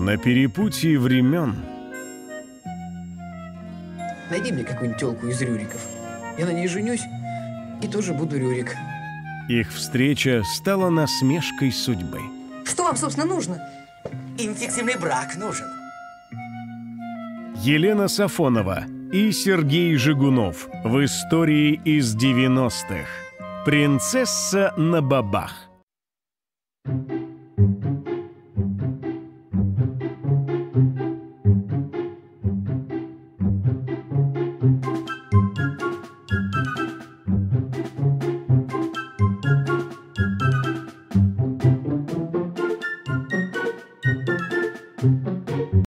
На перепутье времен Найди мне какую-нибудь телку из Рюриков. Я на ней женюсь и тоже буду Рюрик. их встреча стала насмешкой судьбы. Что вам, собственно, нужно? Инфективный брак нужен. Елена Сафонова и Сергей Жигунов в истории из 90-х. Принцесса на бабах.